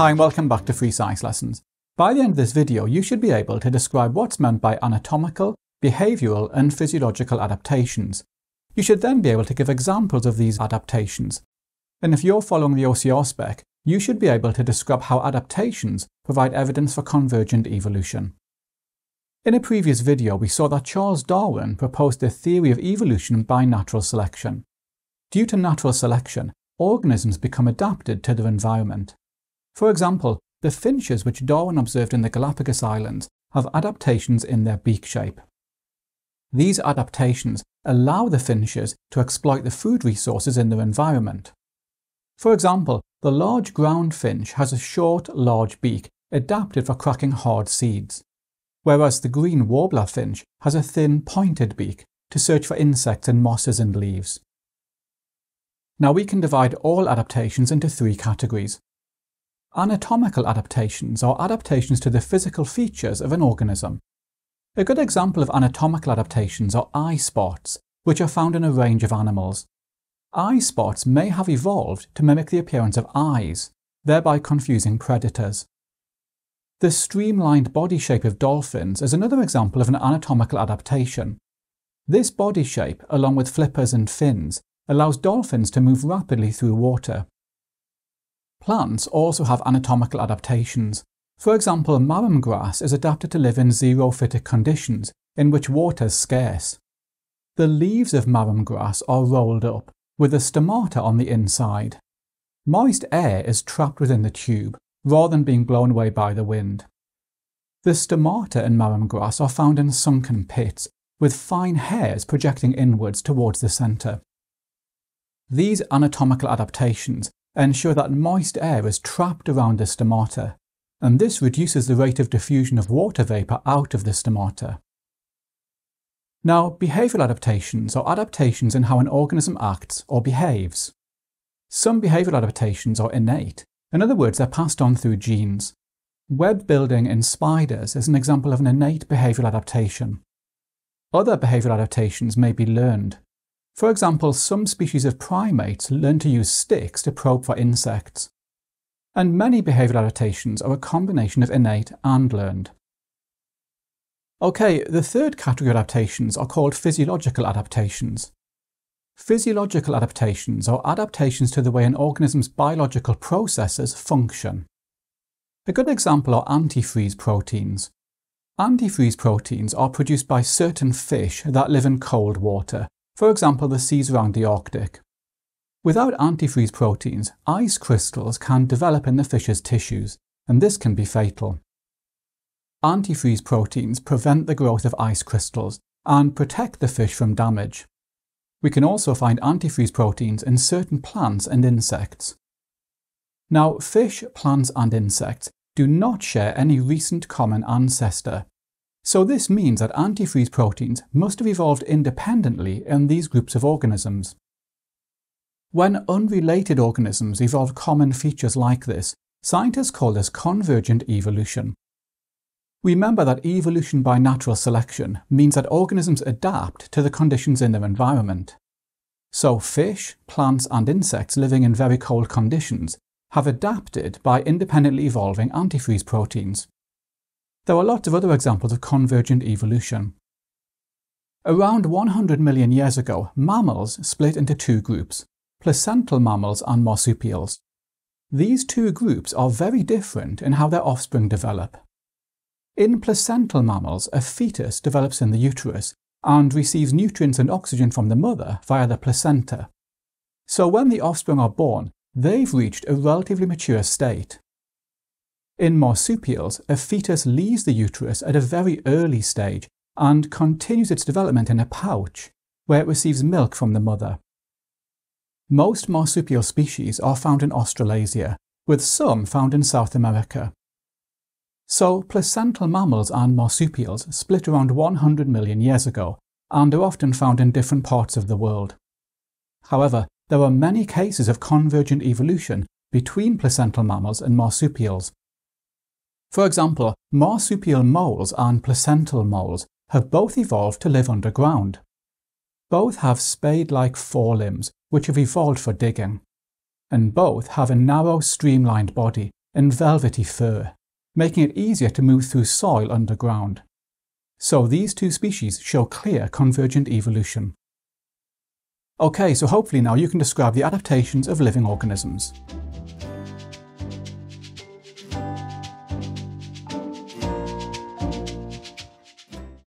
Hi and welcome back to Free Science Lessons. By the end of this video, you should be able to describe what's meant by anatomical, behavioural and physiological adaptations. You should then be able to give examples of these adaptations. And if you're following the OCR spec, you should be able to describe how adaptations provide evidence for convergent evolution. In a previous video, we saw that Charles Darwin proposed a theory of evolution by natural selection. Due to natural selection, organisms become adapted to their environment. For example, the finches which Darwin observed in the Galapagos Islands have adaptations in their beak shape. These adaptations allow the finches to exploit the food resources in their environment. For example, the large ground finch has a short, large beak adapted for cracking hard seeds, whereas the green warbler finch has a thin, pointed beak to search for insects in mosses and leaves. Now we can divide all adaptations into three categories. Anatomical adaptations are adaptations to the physical features of an organism. A good example of anatomical adaptations are eye spots, which are found in a range of animals. Eye spots may have evolved to mimic the appearance of eyes, thereby confusing predators. The streamlined body shape of dolphins is another example of an anatomical adaptation. This body shape, along with flippers and fins, allows dolphins to move rapidly through water, Plants also have anatomical adaptations. For example, marram grass is adapted to live in xerophytic conditions, in which water is scarce. The leaves of marram grass are rolled up, with the stomata on the inside. Moist air is trapped within the tube, rather than being blown away by the wind. The stomata in marram grass are found in sunken pits, with fine hairs projecting inwards towards the centre. These anatomical adaptations ensure that moist air is trapped around the stomata, and this reduces the rate of diffusion of water vapour out of the stomata. Now, behavioural adaptations are adaptations in how an organism acts or behaves. Some behavioural adaptations are innate, in other words, they're passed on through genes. Web building in spiders is an example of an innate behavioural adaptation. Other behavioural adaptations may be learned, for example, some species of primates learn to use sticks to probe for insects. And many behavioural adaptations are a combination of innate and learned. Okay, the third category of adaptations are called physiological adaptations. Physiological adaptations are adaptations to the way an organism's biological processes function. A good example are antifreeze proteins. Antifreeze proteins are produced by certain fish that live in cold water, for example the seas around the Arctic. Without antifreeze proteins, ice crystals can develop in the fish's tissues, and this can be fatal. Antifreeze proteins prevent the growth of ice crystals and protect the fish from damage. We can also find antifreeze proteins in certain plants and insects. Now, fish, plants and insects do not share any recent common ancestor, so this means that antifreeze proteins must have evolved independently in these groups of organisms. When unrelated organisms evolve common features like this, scientists call this convergent evolution. Remember that evolution by natural selection means that organisms adapt to the conditions in their environment. So fish, plants and insects living in very cold conditions have adapted by independently evolving antifreeze proteins. There are lots of other examples of convergent evolution. Around 100 million years ago, mammals split into two groups, placental mammals and marsupials. These two groups are very different in how their offspring develop. In placental mammals, a fetus develops in the uterus and receives nutrients and oxygen from the mother via the placenta. So when the offspring are born, they've reached a relatively mature state. In marsupials, a fetus leaves the uterus at a very early stage and continues its development in a pouch, where it receives milk from the mother. Most marsupial species are found in Australasia, with some found in South America. So, placental mammals and marsupials split around 100 million years ago and are often found in different parts of the world. However, there are many cases of convergent evolution between placental mammals and marsupials, for example, marsupial moles and placental moles have both evolved to live underground. Both have spade-like forelimbs, which have evolved for digging. And both have a narrow streamlined body, and velvety fur, making it easier to move through soil underground. So these two species show clear convergent evolution. Okay, so hopefully now you can describe the adaptations of living organisms.